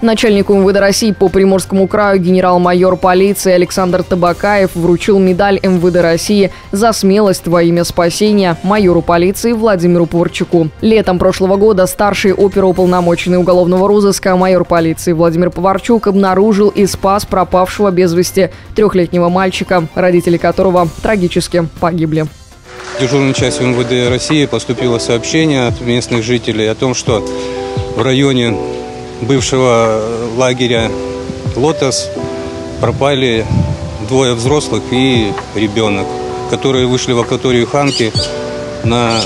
Начальнику МВД России по Приморскому краю генерал-майор полиции Александр Табакаев вручил медаль МВД России за смелость во имя спасения майору полиции Владимиру Поворчуку. Летом прошлого года старший оперуполномоченный уголовного розыска майор полиции Владимир Поварчук обнаружил и спас пропавшего без вести трехлетнего мальчика, родители которого трагически погибли. В дежурную часть МВД России поступило сообщение от местных жителей о том, что в районе бывшего лагеря «Лотос» пропали двое взрослых и ребенок, которые вышли в акваторию Ханки на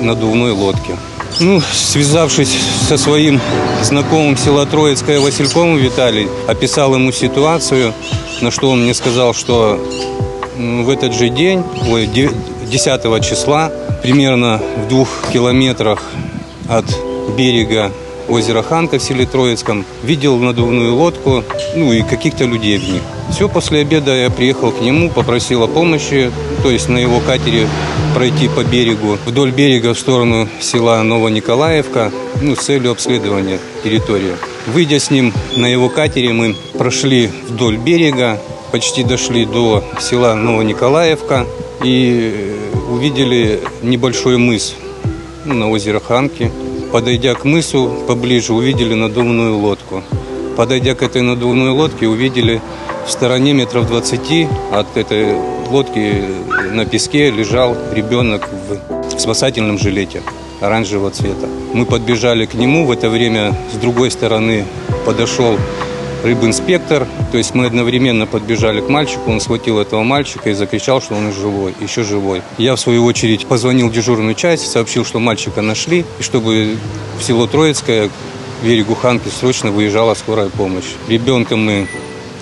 надувной лодке. Ну, связавшись со своим знакомым села Троицкое Васильковым Виталий, описал ему ситуацию, на что он мне сказал, что в этот же день, ой, 10 числа, примерно в двух километрах от берега озера Ханка в селе Троицком, видел надувную лодку, ну и каких-то людей в них. Все, после обеда я приехал к нему, попросил о помощи, то есть на его катере пройти по берегу, вдоль берега в сторону села Новониколаевка, ну, с целью обследования территории. Выйдя с ним на его катере, мы прошли вдоль берега, почти дошли до села Новониколаевка и увидели небольшой мыс ну, на озеро Ханки. Подойдя к мысу поближе, увидели надувную лодку. Подойдя к этой надувной лодке, увидели в стороне метров 20 от этой лодки на песке лежал ребенок в спасательном жилете оранжевого цвета. Мы подбежали к нему, в это время с другой стороны подошел рыбинспектор. То есть мы одновременно подбежали к мальчику, он схватил этого мальчика и закричал, что он живой, еще живой. Я, в свою очередь, позвонил в дежурную часть, сообщил, что мальчика нашли, и чтобы в село Троицкое, к берегу Ханки, срочно выезжала скорая помощь. Ребенка мы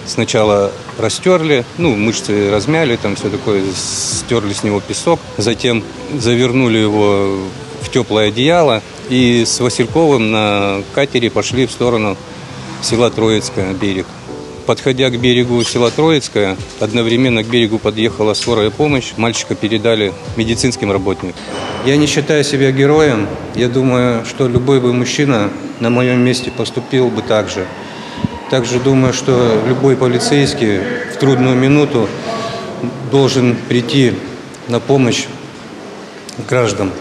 сначала растерли, ну, мышцы размяли, там все такое, стерли с него песок, затем завернули его в теплое одеяло и с Васильковым на катере пошли в сторону села Троицкое, берег. Подходя к берегу села Троицкое, одновременно к берегу подъехала скорая помощь. Мальчика передали медицинским работникам. Я не считаю себя героем. Я думаю, что любой бы мужчина на моем месте поступил бы так же. Также думаю, что любой полицейский в трудную минуту должен прийти на помощь гражданам.